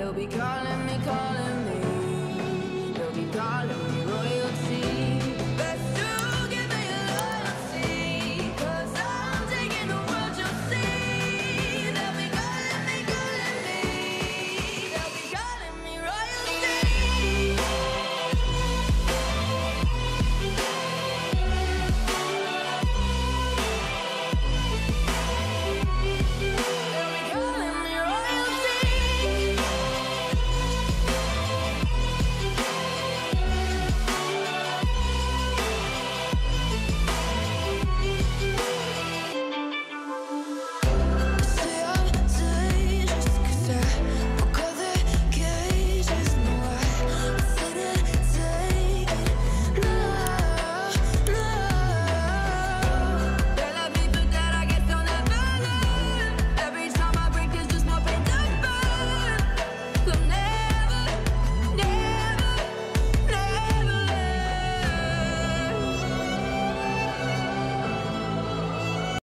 They'll be calling me, calling